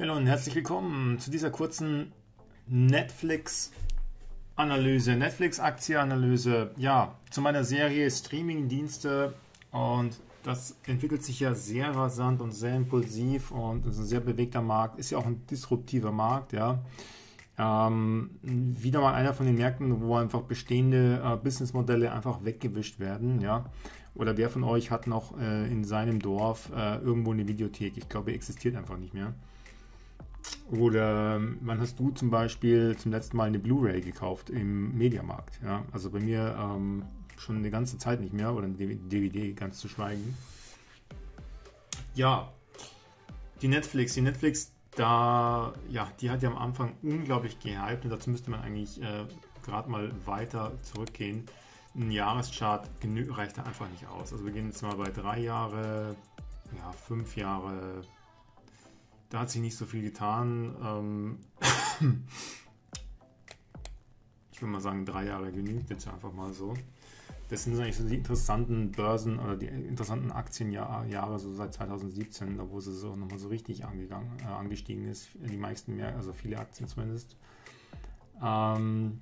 Hallo und herzlich willkommen zu dieser kurzen Netflix-Analyse, Netflix-Aktie-Analyse. Ja, zu meiner Serie Streaming-Dienste und das entwickelt sich ja sehr rasant und sehr impulsiv und ist ein sehr bewegter Markt, ist ja auch ein disruptiver Markt, ja. Ähm, wieder mal einer von den Märkten, wo einfach bestehende äh, Businessmodelle einfach weggewischt werden, ja. Oder wer von euch hat noch äh, in seinem Dorf äh, irgendwo eine Videothek? Ich glaube, existiert einfach nicht mehr. Oder ähm, wann hast du zum Beispiel zum letzten Mal eine Blu-ray gekauft im Mediamarkt? Ja, also bei mir ähm, schon eine ganze Zeit nicht mehr oder ein DVD ganz zu schweigen. Ja, die Netflix, die Netflix, da, ja, die hat ja am Anfang unglaublich gehypt und dazu müsste man eigentlich äh, gerade mal weiter zurückgehen. Ein Jahreschart reicht da einfach nicht aus. Also wir gehen jetzt mal bei drei Jahre, ja, fünf Jahre, da hat sich nicht so viel getan. Ähm ich würde mal sagen, drei Jahre genügt jetzt einfach mal so. Das sind eigentlich so die interessanten Börsen oder die interessanten Aktienjahre so seit 2017, da wo sie so nochmal so richtig angegangen, äh, angestiegen ist. Die meisten mehr, also viele Aktien zumindest. Ähm,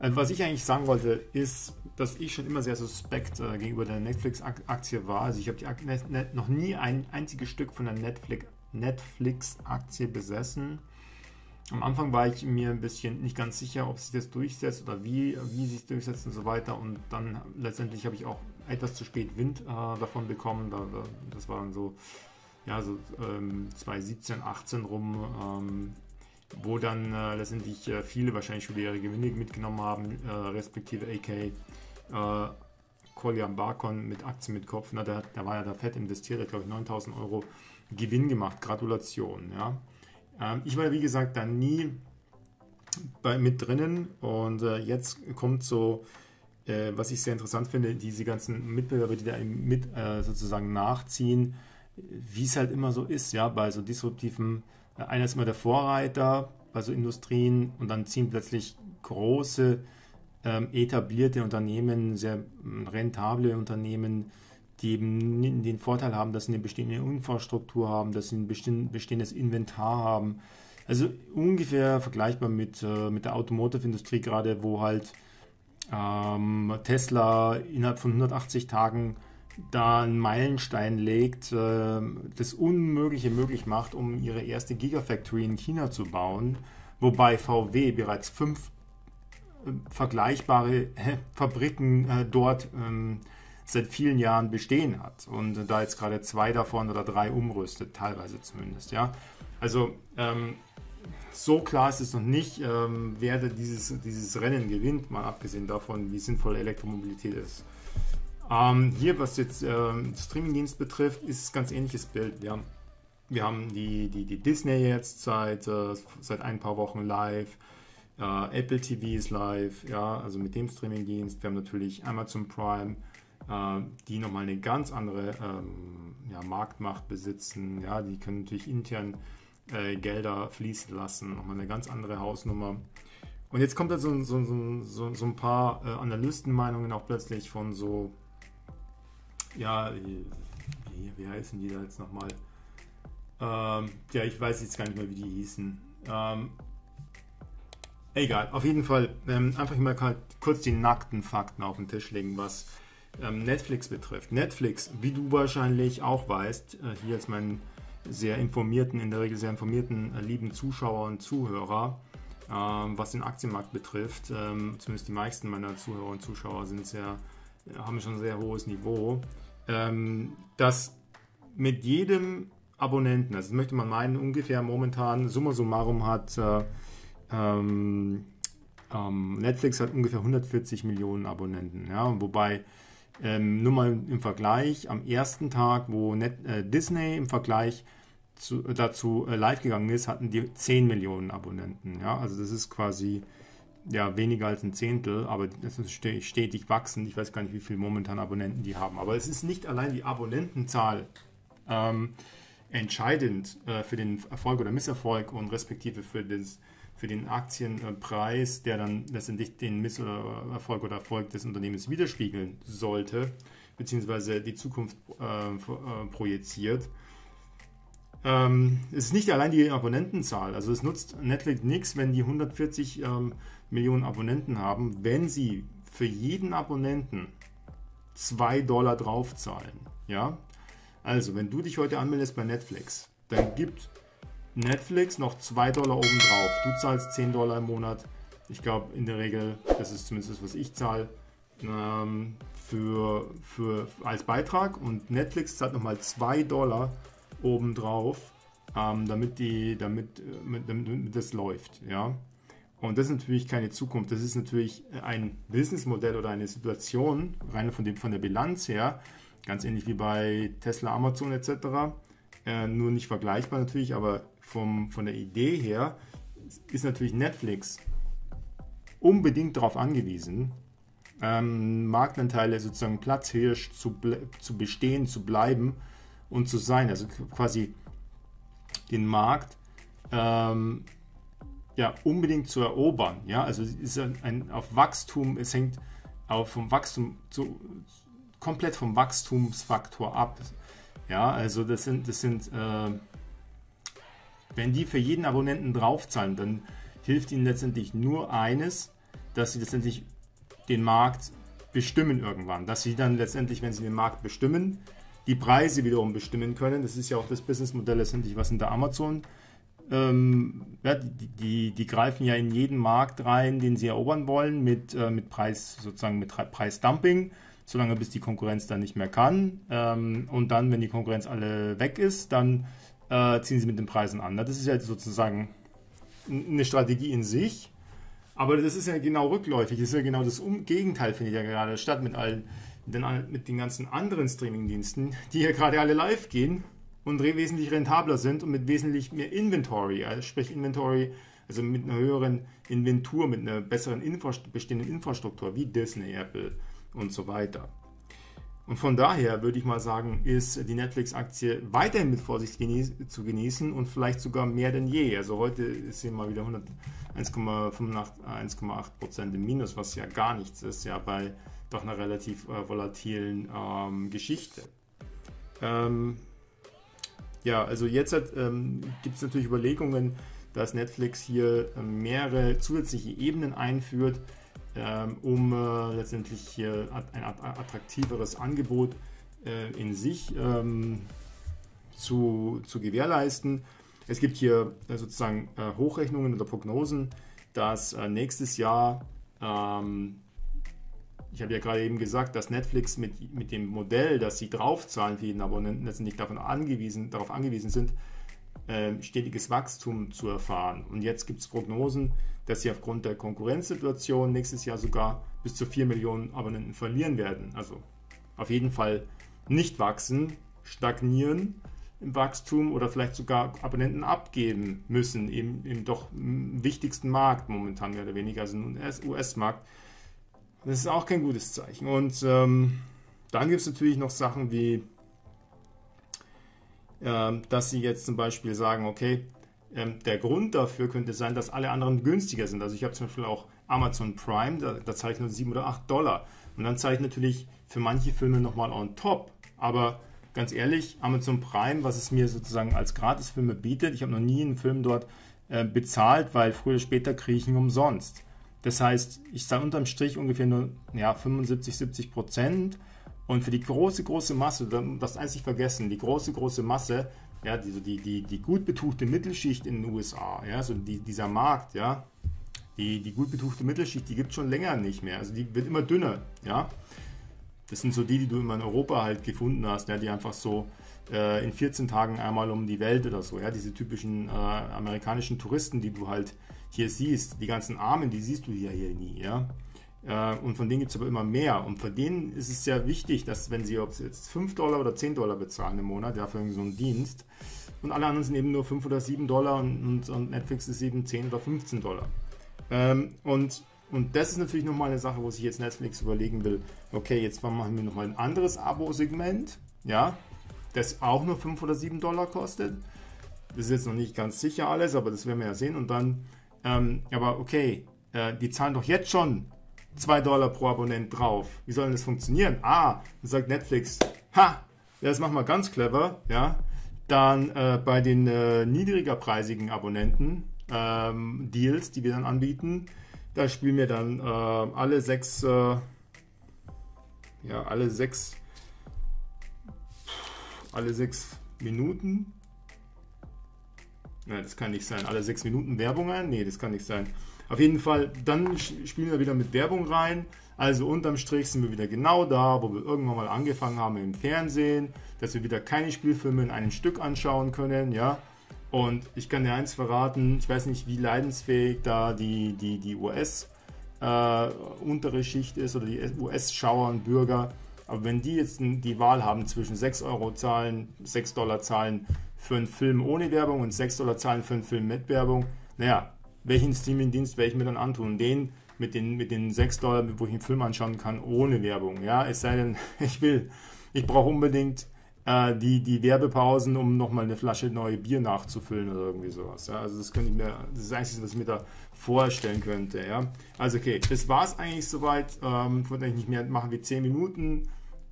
äh, was ich eigentlich sagen wollte, ist, dass ich schon immer sehr suspekt äh, gegenüber der Netflix-Aktie war. Also ich habe noch nie ein einziges Stück von der Netflix-Aktie besessen. Am Anfang war ich mir ein bisschen nicht ganz sicher, ob sich das durchsetzt oder wie, wie sich durchsetzt und so weiter. Und dann letztendlich habe ich auch etwas zu spät Wind äh, davon bekommen. Da, da, das war dann so, ja, so ähm, 2017, 18 rum. Ähm, wo dann äh, letztendlich äh, viele wahrscheinlich schon ihre Gewinne mitgenommen haben, äh, respektive AK äh, Collier Barcon mit Aktien mit Kopf, na, der, der war ja da fett investiert, hat glaube ich 9000 Euro Gewinn gemacht, Gratulation. Ja. Ähm, ich war wie gesagt da nie bei, mit drinnen und äh, jetzt kommt so, äh, was ich sehr interessant finde, diese ganzen Mitbewerber, die da mit äh, sozusagen nachziehen, wie es halt immer so ist, ja, bei so disruptiven einer ist immer der Vorreiter bei so Industrien und dann ziehen plötzlich große ähm, etablierte Unternehmen, sehr ähm, rentable Unternehmen, die eben den Vorteil haben, dass sie eine bestehende Infrastruktur haben, dass sie ein bestehendes Inventar haben. Also ungefähr vergleichbar mit, äh, mit der Automotive-Industrie gerade, wo halt ähm, Tesla innerhalb von 180 Tagen da einen Meilenstein legt, äh, das Unmögliche möglich macht, um ihre erste Gigafactory in China zu bauen, wobei VW bereits fünf vergleichbare Fabriken äh, dort ähm, seit vielen Jahren bestehen hat und da jetzt gerade zwei davon oder drei umrüstet, teilweise zumindest, ja. Also ähm, so klar ist es noch nicht, ähm, wer dieses, dieses Rennen gewinnt, mal abgesehen davon, wie sinnvoll Elektromobilität ist. Ähm, hier, was jetzt ähm, Streamingdienst betrifft, ist ganz ähnliches Bild. Wir haben, wir haben die, die, die Disney jetzt seit, äh, seit ein paar Wochen live. Äh, Apple TV ist live, ja, also mit dem Streamingdienst. Wir haben natürlich Amazon Prime, äh, die nochmal eine ganz andere ähm, ja, Marktmacht besitzen. Ja, die können natürlich intern äh, Gelder fließen lassen, nochmal eine ganz andere Hausnummer. Und jetzt kommt da so, so, so, so ein paar äh, Analystenmeinungen auch plötzlich von so ja, wie, wie heißen die da jetzt nochmal? Ähm, ja, ich weiß jetzt gar nicht mehr, wie die hießen. Ähm, egal, auf jeden Fall ähm, einfach mal kurz die nackten Fakten auf den Tisch legen, was ähm, Netflix betrifft. Netflix, wie du wahrscheinlich auch weißt, äh, hier ist mein sehr informierten, in der Regel sehr informierten, äh, lieben Zuschauer und Zuhörer, ähm, was den Aktienmarkt betrifft. Ähm, zumindest die meisten meiner Zuhörer und Zuschauer sind sehr haben schon ein sehr hohes Niveau, ähm, dass mit jedem Abonnenten, also das möchte man meinen, ungefähr momentan, summa summarum hat äh, ähm, ähm, Netflix hat ungefähr 140 Millionen Abonnenten, ja, wobei ähm, nur mal im Vergleich, am ersten Tag, wo Net, äh, Disney im Vergleich zu, dazu äh, live gegangen ist, hatten die 10 Millionen Abonnenten. Ja? Also das ist quasi ja, weniger als ein Zehntel, aber es ist stetig wachsend. Ich weiß gar nicht, wie viele momentan Abonnenten die haben. Aber es ist nicht allein die Abonnentenzahl ähm, entscheidend äh, für den Erfolg oder Misserfolg und respektive für, das, für den Aktienpreis, der dann letztendlich den Miss- oder Erfolg des Unternehmens widerspiegeln sollte, beziehungsweise die Zukunft äh projiziert. ähm, es ist nicht allein die Abonnentenzahl. Also es nutzt Netflix nichts, wenn die 140 ähm, Millionen Abonnenten haben, wenn sie für jeden Abonnenten 2 Dollar draufzahlen. Ja? Also, wenn du dich heute anmeldest bei Netflix, dann gibt Netflix noch 2 Dollar obendrauf. Du zahlst 10 Dollar im Monat. Ich glaube, in der Regel, das ist zumindest das, was ich zahle, ähm, für, für, als Beitrag. Und Netflix zahlt nochmal 2 Dollar obendrauf, ähm, damit, die, damit, damit, damit das läuft. Ja? Und das ist natürlich keine Zukunft. Das ist natürlich ein Businessmodell oder eine Situation, rein von, dem, von der Bilanz her, ganz ähnlich wie bei Tesla, Amazon etc. Äh, nur nicht vergleichbar natürlich, aber vom, von der Idee her ist natürlich Netflix unbedingt darauf angewiesen, ähm, Marktanteile sozusagen Platzhirsch zu, zu bestehen, zu bleiben und zu sein. Also quasi den Markt ähm, ja, unbedingt zu erobern. Ja? Also es ist ein, ein, auf Wachstum, es hängt auf vom Wachstum zu, komplett vom Wachstumsfaktor ab. Ja, also das sind, das sind äh, wenn die für jeden Abonnenten draufzahlen, dann hilft ihnen letztendlich nur eines, dass sie letztendlich den Markt bestimmen irgendwann. Dass sie dann letztendlich, wenn sie den Markt bestimmen, die Preise wiederum bestimmen können. Das ist ja auch das Businessmodell letztendlich, was in der Amazon ähm, ja, die, die, die, greifen ja in jeden Markt rein, den sie erobern wollen, mit, äh, mit Preis, sozusagen mit Preisdumping, solange bis die Konkurrenz dann nicht mehr kann. Ähm, und dann, wenn die Konkurrenz alle weg ist, dann äh, ziehen sie mit den Preisen an. Das ist ja sozusagen eine Strategie in sich. Aber das ist ja genau rückläufig. Das ist ja genau das Gegenteil, findet ja gerade statt mit allen, den, mit den ganzen anderen Streamingdiensten, die ja gerade alle live gehen und wesentlich rentabler sind und mit wesentlich mehr Inventory, also sprich Inventory, also mit einer höheren Inventur, mit einer besseren Infrast bestehenden Infrastruktur wie Disney, Apple und so weiter. Und von daher würde ich mal sagen, ist die Netflix-Aktie weiterhin mit Vorsicht genieß zu genießen und vielleicht sogar mehr denn je. Also heute ist sie mal wieder 1,8 Prozent im Minus, was ja gar nichts ist, ja bei doch einer relativ äh, volatilen ähm, Geschichte. Ähm, ja, also jetzt ähm, gibt es natürlich Überlegungen, dass Netflix hier äh, mehrere zusätzliche Ebenen einführt um äh, letztendlich hier ein attraktiveres Angebot äh, in sich ähm, zu, zu gewährleisten. Es gibt hier äh, sozusagen Hochrechnungen oder Prognosen, dass nächstes Jahr ähm, ich habe ja gerade eben gesagt, dass Netflix mit, mit dem Modell, dass sie draufzahlen für jeden Abonnenten, letztendlich davon angewiesen, darauf angewiesen sind, äh, stetiges Wachstum zu erfahren. Und jetzt gibt es Prognosen, dass sie aufgrund der Konkurrenzsituation nächstes Jahr sogar bis zu 4 Millionen Abonnenten verlieren werden. Also auf jeden Fall nicht wachsen, stagnieren im Wachstum oder vielleicht sogar Abonnenten abgeben müssen im, im doch wichtigsten Markt momentan mehr oder weniger, also im US-Markt. Das ist auch kein gutes Zeichen. Und ähm, dann gibt es natürlich noch Sachen wie ähm, dass sie jetzt zum Beispiel sagen, okay, ähm, der Grund dafür könnte sein, dass alle anderen günstiger sind. Also ich habe zum Beispiel auch Amazon Prime, da, da zahle ich nur 7 oder 8 Dollar. Und dann zahle ich natürlich für manche Filme nochmal on top. Aber ganz ehrlich, Amazon Prime, was es mir sozusagen als Gratisfilme bietet, ich habe noch nie einen Film dort äh, bezahlt, weil früher oder später kriege ich ihn umsonst. Das heißt, ich zahle unterm Strich ungefähr nur ja, 75, 70 Prozent und für die große, große Masse, das einzig vergessen, die große, große Masse, ja, die, die, die, die gut betuchte Mittelschicht in den USA, ja, so die, dieser Markt, ja, die, die gut betuchte Mittelschicht, die gibt es schon länger nicht mehr. Also die wird immer dünner, ja. Das sind so die, die du immer in Europa halt gefunden hast, ja, die einfach so äh, in 14 Tagen einmal um die Welt oder so, ja, diese typischen äh, amerikanischen Touristen, die du halt hier siehst, die ganzen Armen, die siehst du hier, hier nie, ja. Äh, und von denen gibt es aber immer mehr. Und für denen ist es sehr wichtig, dass wenn sie ob sie jetzt 5 Dollar oder 10 Dollar bezahlen im Monat, ja, für so einen Dienst, und alle anderen sind eben nur 5 oder 7 Dollar und, und, und Netflix ist eben 10 oder 15 Dollar. Ähm, und, und das ist natürlich nochmal eine Sache, wo sich jetzt Netflix überlegen will, okay, jetzt machen wir nochmal ein anderes Abo-Segment, ja, das auch nur 5 oder 7 Dollar kostet. Das ist jetzt noch nicht ganz sicher alles, aber das werden wir ja sehen. Und dann, ähm, aber okay, äh, die zahlen doch jetzt schon 2 Dollar pro Abonnent drauf. Wie soll denn das funktionieren? Ah, dann sagt Netflix, ha, das machen wir ganz clever, ja. Dann äh, bei den äh, niedrigerpreisigen Abonnenten ähm, Deals, die wir dann anbieten, da spielen wir dann äh, alle sechs, äh, ja, alle sechs, alle sechs Minuten. Nein, das kann nicht sein. Alle sechs Minuten Werbung ein? Nee, das kann nicht sein. Auf jeden Fall, dann spielen wir wieder mit Werbung rein. Also unterm Strich sind wir wieder genau da, wo wir irgendwann mal angefangen haben im Fernsehen, dass wir wieder keine Spielfilme in einem Stück anschauen können, ja. Und ich kann dir eins verraten, ich weiß nicht, wie leidensfähig da die, die, die US äh, untere Schicht ist oder die US-Schauer und Bürger. Aber wenn die jetzt die Wahl haben zwischen 6 Euro zahlen, 6 Dollar zahlen für einen Film ohne Werbung und 6 Dollar zahlen für einen Film mit Werbung, naja, welchen Streaming-Dienst werde ich mir dann antun? Den mit den, mit den 6 Dollar, wo ich einen Film anschauen kann, ohne Werbung. Ja, es sei denn, ich will, ich brauche unbedingt äh, die, die Werbepausen, um nochmal eine Flasche neue Bier nachzufüllen oder irgendwie sowas. Ja? Also das könnte ich mir, das ist das Einzige, was ich mir da vorstellen könnte. Ja? Also okay, das war es eigentlich soweit. Ähm, ich wollte eigentlich nicht mehr machen wie 10 Minuten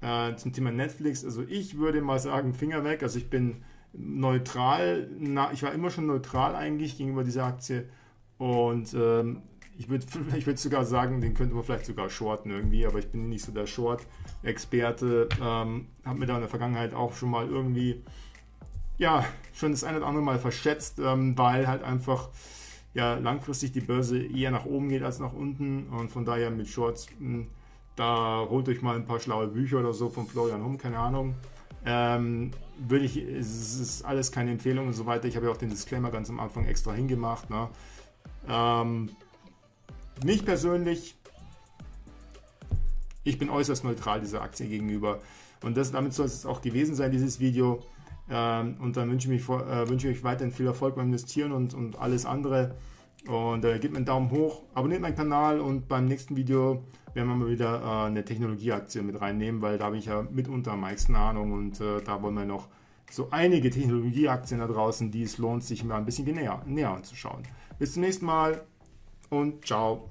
äh, zum Thema Netflix. Also ich würde mal sagen, Finger weg. Also ich bin neutral, na, ich war immer schon neutral eigentlich gegenüber dieser Aktie und ähm, ich würde ich würd sogar sagen, den könnte man vielleicht sogar shorten irgendwie, aber ich bin nicht so der Short-Experte. Ähm, habe mir da in der Vergangenheit auch schon mal irgendwie, ja, schon das eine oder andere Mal verschätzt, ähm, weil halt einfach ja langfristig die Börse eher nach oben geht als nach unten und von daher mit Shorts, mh, hm, da holt euch mal ein paar schlaue Bücher oder so von Florian Hum, keine Ahnung. Ähm, würde ich, es ist alles keine Empfehlung und so weiter. Ich habe ja auch den Disclaimer ganz am Anfang extra hingemacht. Ne? Ähm, mich persönlich, ich bin äußerst neutral dieser Aktie gegenüber. Und das, damit soll es auch gewesen sein, dieses Video. Ähm, und dann wünsche ich, äh, wünsche ich euch weiterhin viel Erfolg beim Investieren und, und alles andere. Und äh, gebt mir einen Daumen hoch, abonniert meinen Kanal und beim nächsten Video werden wir mal wieder äh, eine Technologieaktie mit reinnehmen, weil da habe ich ja mitunter am meisten Ahnung und äh, da wollen wir noch so einige Technologieaktien da draußen, die es lohnt, sich mal ein bisschen näher, näher anzuschauen. Bis zum nächsten Mal und ciao.